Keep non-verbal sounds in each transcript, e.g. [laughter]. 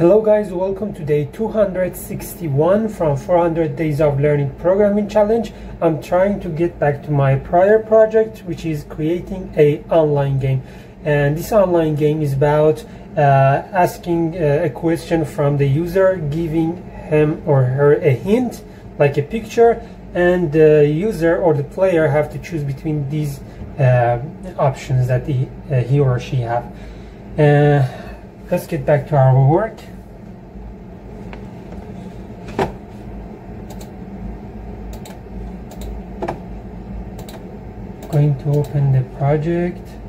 Hello guys, welcome to day 261 from 400 Days of Learning Programming Challenge. I'm trying to get back to my prior project, which is creating a online game. And this online game is about uh, asking uh, a question from the user, giving him or her a hint, like a picture, and the user or the player have to choose between these uh, options that he, uh, he or she have. Let's get back to our work. Going to open the project.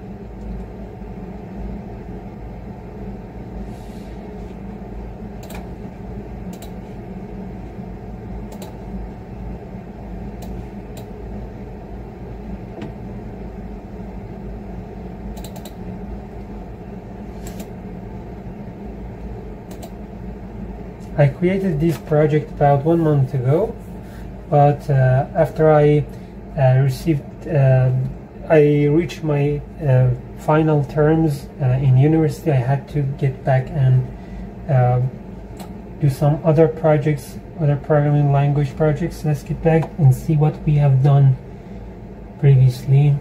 I created this project about one month ago, but uh, after I uh, received, uh, I reached my uh, final terms uh, in university, I had to get back and uh, do some other projects, other programming language projects. Let's get back and see what we have done previously.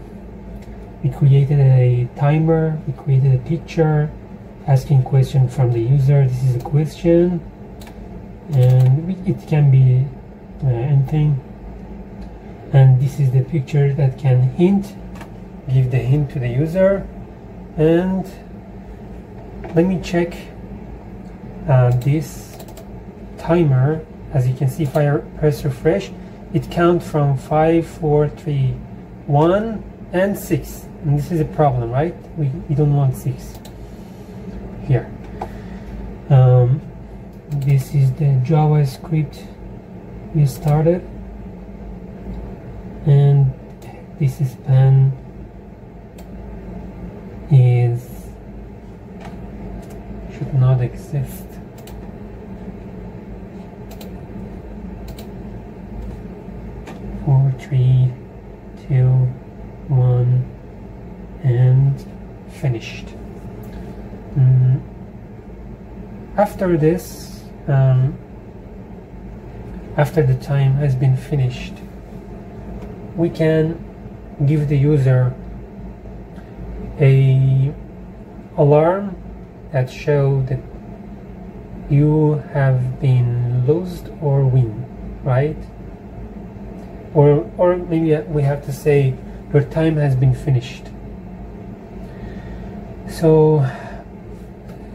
We created a timer, we created a picture, asking question from the user. This is a question and it can be uh, anything. And this is the picture that can hint give the hint to the user. And let me check uh, this timer. As you can see if I press refresh. It counts from 5 4 3 1 and 6 and this is a problem right? We, we don't want 6 here. Um, this is the JavaScript we started. And this is span is should not exist. Four three two one and finished. Mm. after this um, after the time has been finished we can give the user a alarm that show that you have been lost or win right? Or or maybe we have to say your time has been finished. So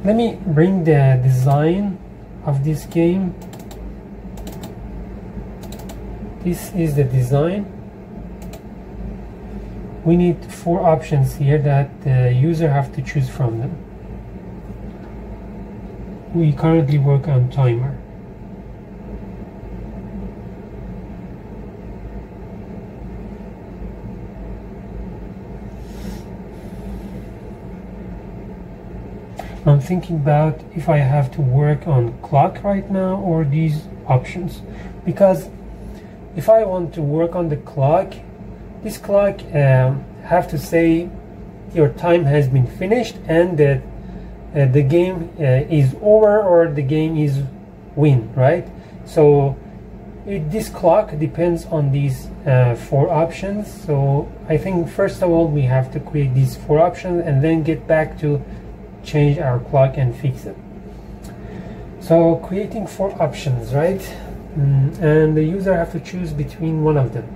let me bring the design of this game. This is the design. We need four options here that the user have to choose from them. We currently work on timer thinking about if I have to work on clock right now or these options. Because if I want to work on the clock this clock um, have to say your time has been finished and that uh, the game uh, is over or the game is win right? So it, this clock depends on these uh, four options. So I think first of all we have to create these four options and then get back to change our clock and fix it. So creating four options, right? Mm, and the user have to choose between one of them.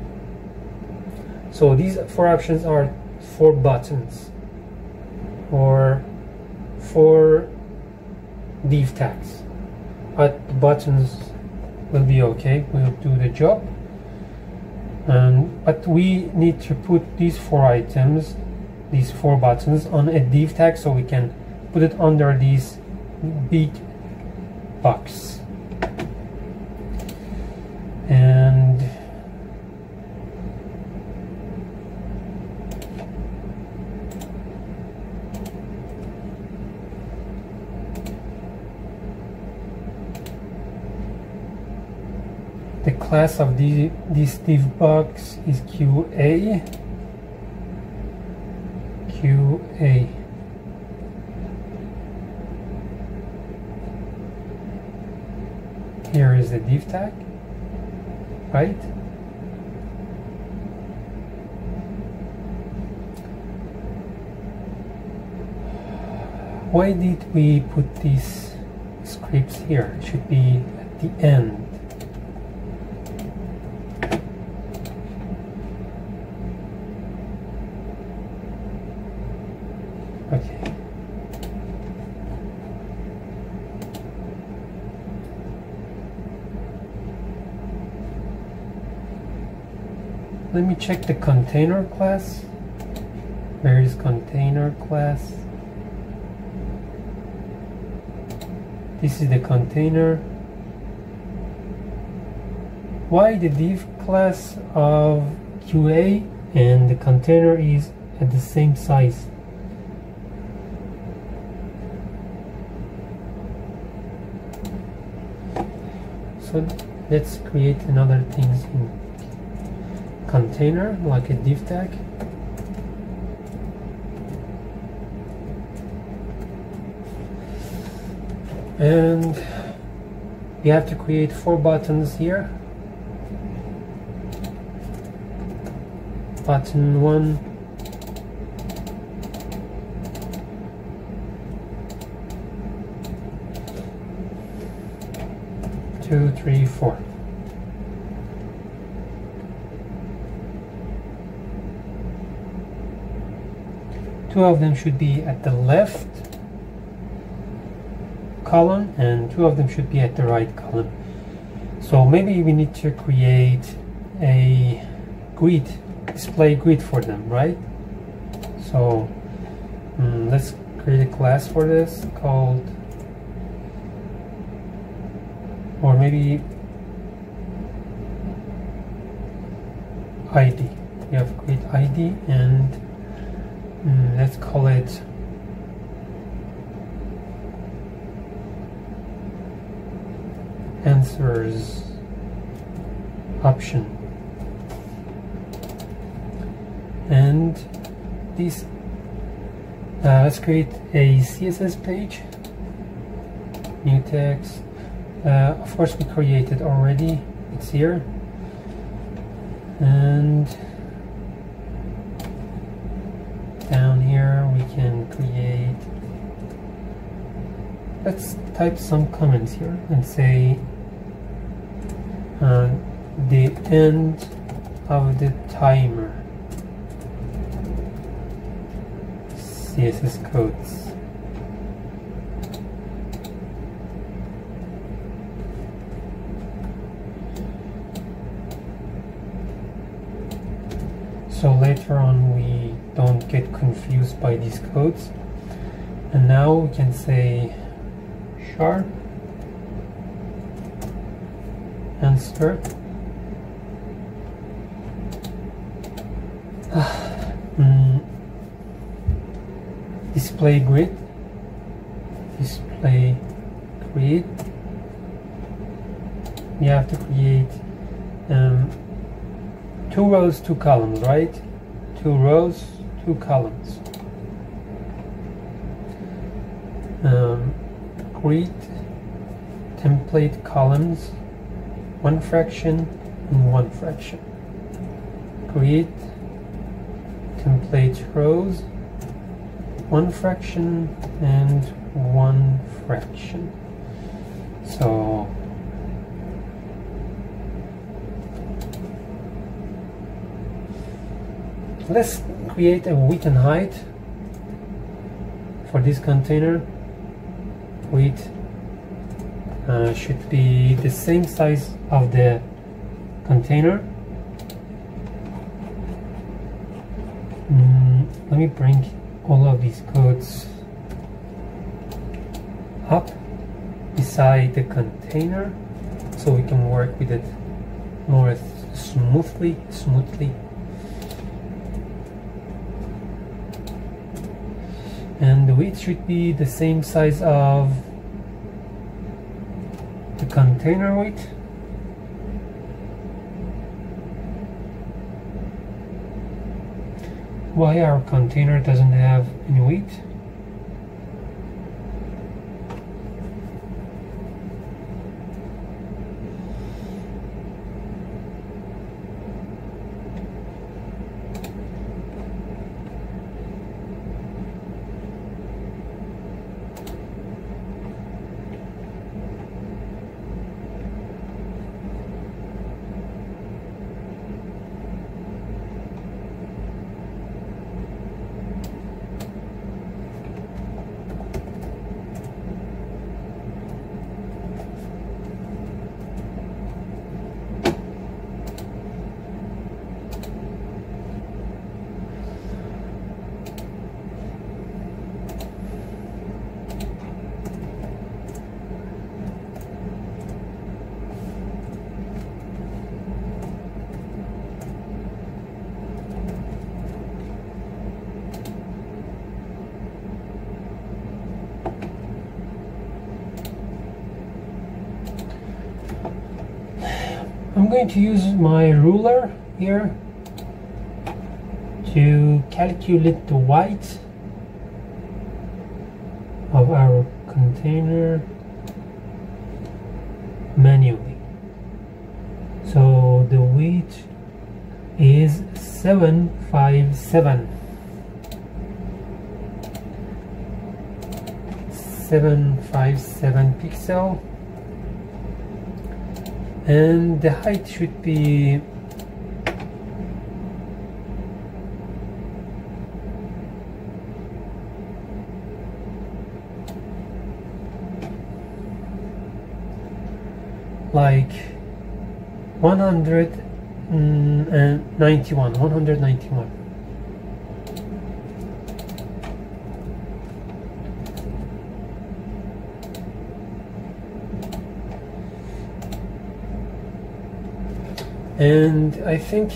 So these four options are four buttons or four div tags. But the buttons will be okay, will do the job. Um, but we need to put these four items, these four buttons on a div tag so we can put it under these big box. And the class of the, this div box is QA QA here is the div tag. Right. Why did we put these scripts here? It should be at the end. Okay let me check the container class. Where is container class? This is the container. Why the div class of QA and the container is at the same size? So let's create another things in container like a div tag. And we have to create four buttons here. Button one. Two three four two of them should be at the left column and two of them should be at the right column. So maybe we need to create a grid display grid for them right? So um, let's create a class for this called or maybe ID we have create ID and let's call it answers option. And this uh, let's create a CSS page. New text. Uh, of course we created already. It's here. And down here we can create. Let's type some comments here and say uh, the end of the timer. CSS codes. So later on we don't get confused by these codes. And now we can say sharp answer. [sighs] Mm. display grid. Display grid. You have to create um, two rows two columns right? Two rows two columns um, grid template columns one fraction and one fraction. Grid template rows one fraction and one fraction. So let's create a width and height for this container width uh, should be the same size of the container. Mm, let me bring all of these codes up beside the container so we can work with it more smoothly smoothly and the width should be the same size of the container weight why our container doesn't have any width I'm going to use my ruler here to calculate the weight of our container manually. So the weight is 757 757 pixel and the height should be like 191 191 and I think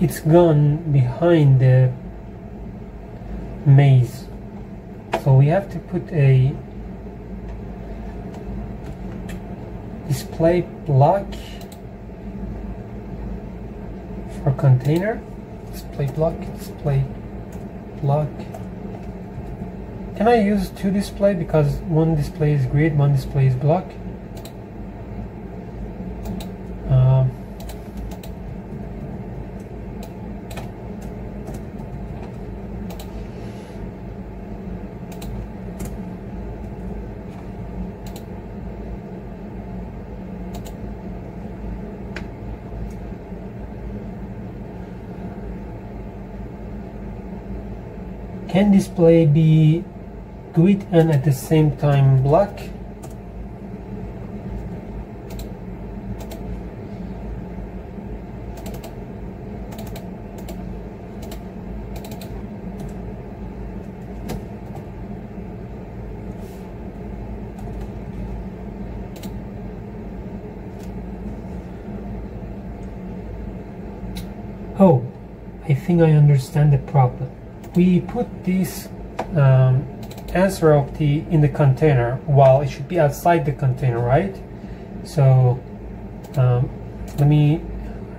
it's gone behind the maze. So we have to put a display block for container. Display block display block. Can I use two display? Because one display is grid one display is block Can display be grid and at the same time block? Oh, I think I understand the problem we put this um, answer of t in the container while it should be outside the container, right? So um, let me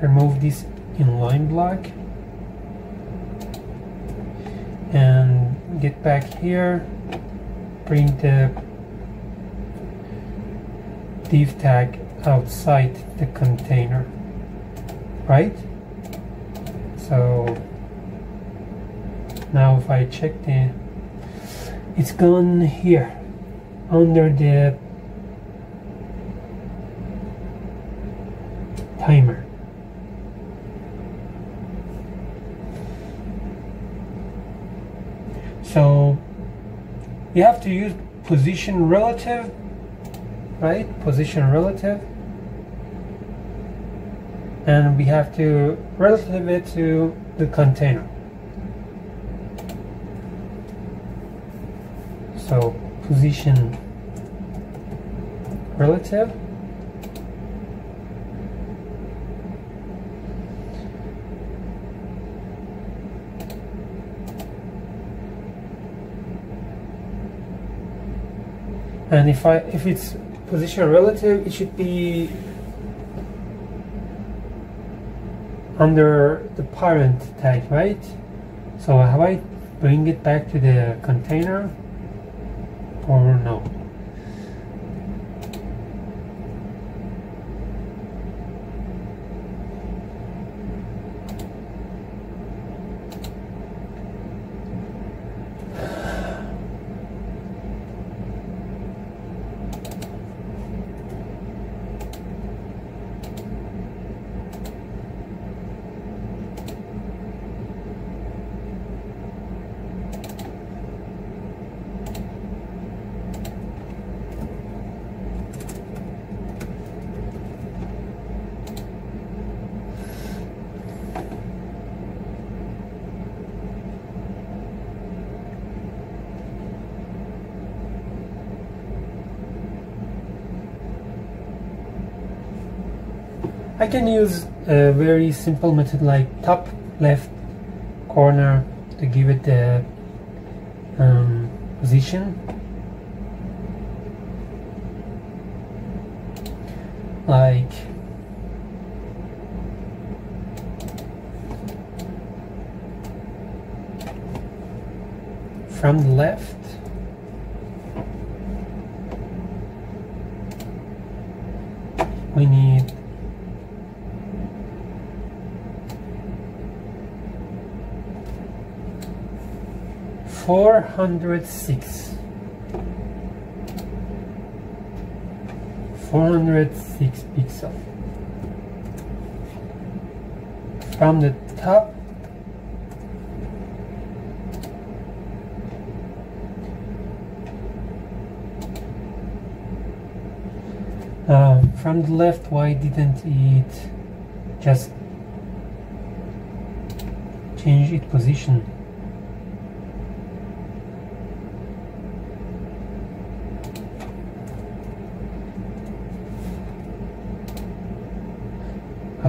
remove this inline block and get back here, print the div tag outside the container, right? So now if I check the it's gone here under the timer. So you have to use position relative right? Position relative. And we have to relative it to the container so position relative. And if I if it's position relative it should be under the parent tag right? So how I bring it back to the container or no I can use a very simple method like top left corner to give it the um, position. Like from the left. We need four hundred six. Four hundred six pixel. From the top. Um, from the left, why didn't it just change its position?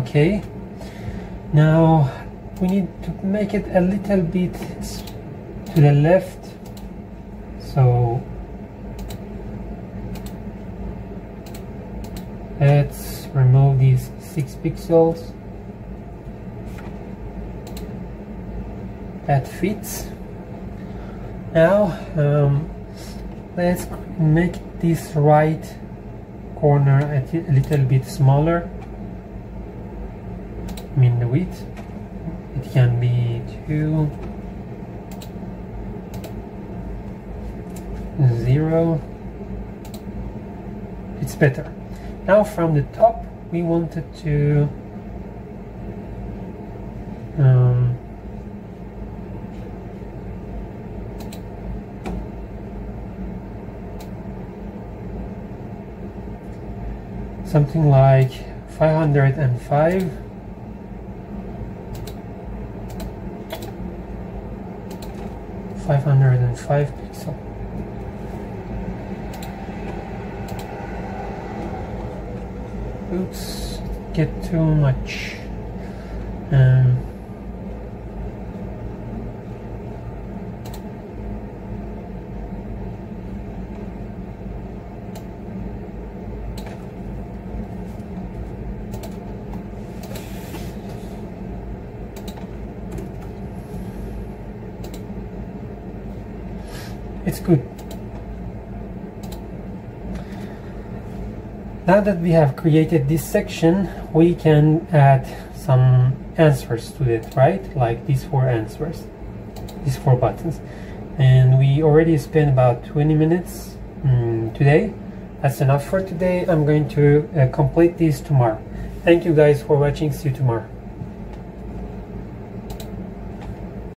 Okay, now we need to make it a little bit to the left. So let's remove these six pixels. That fits. Now um, let's make this right corner a, little bit smaller Width it can be two zero. It's better. Now from the top we wanted to um, something like 505 505 pixel. Oops get too much. Um, it's good Now that we have created this section, we can add some answers to it, right? Like these four answers, these four buttons. And we already spent about 20 minutes um, today. That's enough for today. I'm going to uh, complete this tomorrow. Thank you guys for watching. See you tomorrow.